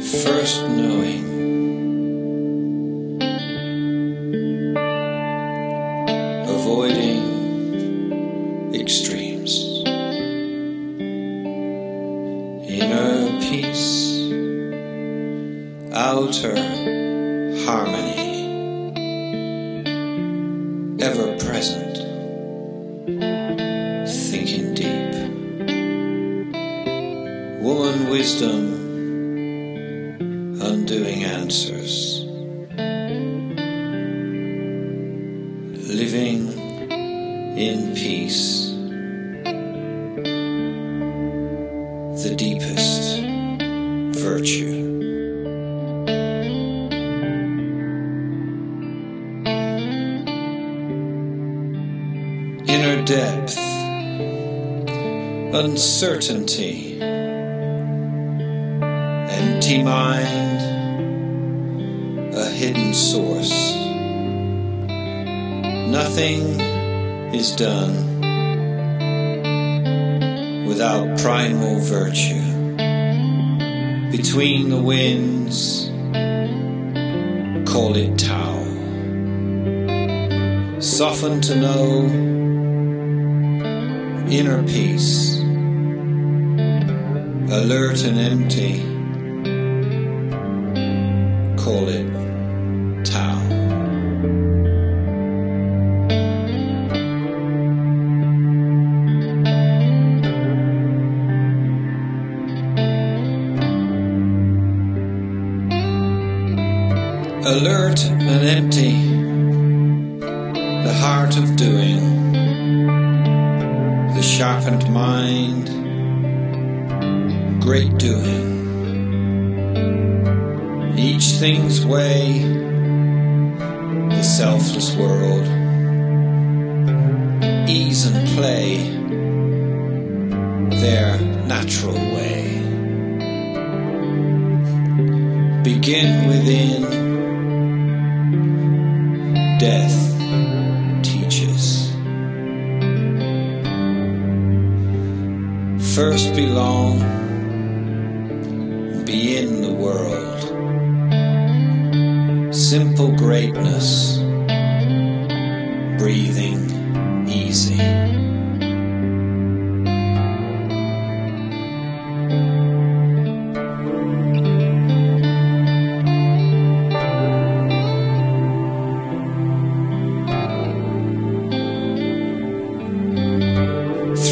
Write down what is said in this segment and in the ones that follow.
First knowing. Outer harmony. Ever present. Thinking deep. Woman wisdom undoing answers. Living in peace. The deepest virtue. Inner depth. Uncertainty. Empty mind a hidden source. Nothing is done without primal virtue. Between the winds, call it Tao. Soften to know inner peace, alert and empty, call it Tao. Alert and empty, the heart of doing, sharpened mind, great doing. Each thing's way, the selfless world, ease and play, their natural way. Begin within, death First belong, be in the world. Simple greatness, breathing easy.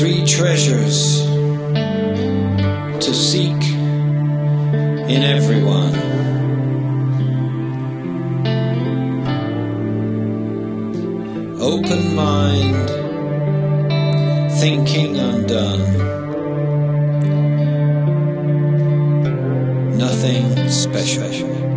Three treasures seek in everyone. Open mind, thinking undone. Nothing special.